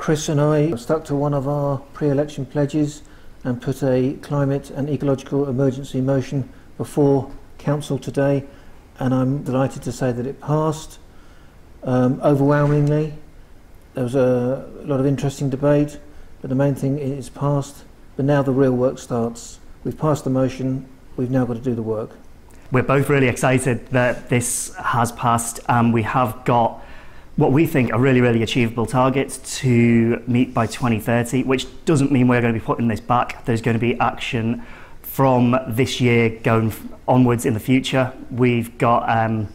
Chris and I stuck to one of our pre-election pledges and put a climate and ecological emergency motion before council today and I'm delighted to say that it passed um, overwhelmingly. There was a lot of interesting debate but the main thing is passed but now the real work starts. We've passed the motion, we've now got to do the work. We're both really excited that this has passed and we have got what we think are really, really achievable targets to meet by 2030, which doesn't mean we're going to be putting this back. There's going to be action from this year going onwards in the future. We've got um,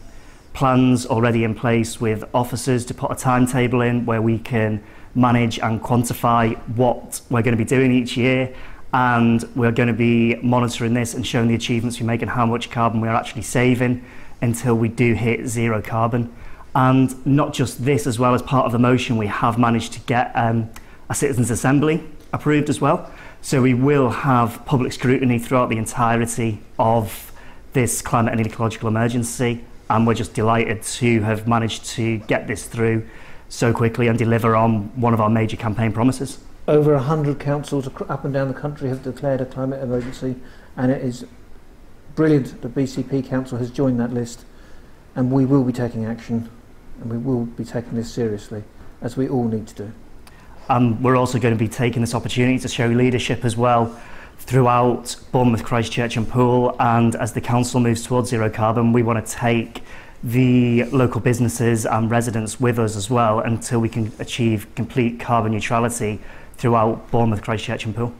plans already in place with officers to put a timetable in where we can manage and quantify what we're going to be doing each year and we're going to be monitoring this and showing the achievements we make and how much carbon we're actually saving until we do hit zero carbon. And not just this, as well as part of the motion, we have managed to get um, a citizens' assembly approved as well. So we will have public scrutiny throughout the entirety of this climate and ecological emergency. And we're just delighted to have managed to get this through so quickly and deliver on one of our major campaign promises. Over 100 councils up and down the country have declared a climate emergency, and it is brilliant that BCP Council has joined that list, and we will be taking action and we will be taking this seriously, as we all need to do. And we're also going to be taking this opportunity to show leadership as well throughout Bournemouth, Christchurch and Poole and as the council moves towards zero carbon we want to take the local businesses and residents with us as well until we can achieve complete carbon neutrality throughout Bournemouth, Christchurch and Poole.